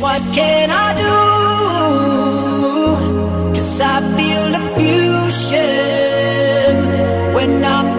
what can I do? Cause I feel the fusion when I'm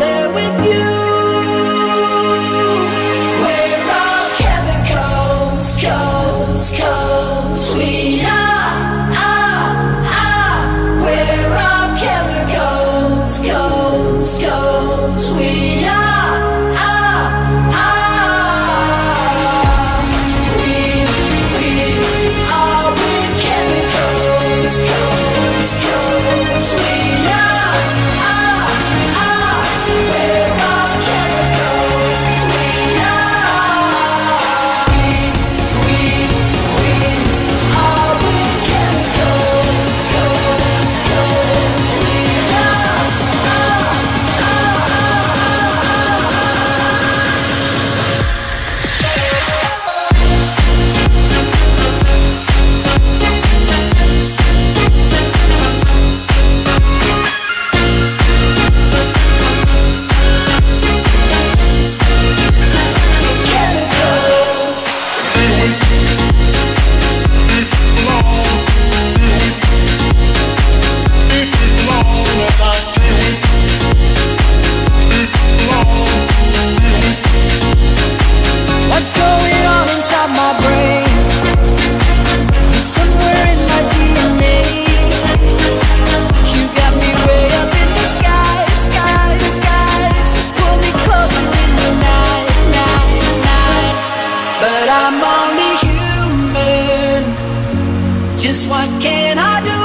what can I do?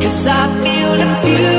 Cause I feel the fear.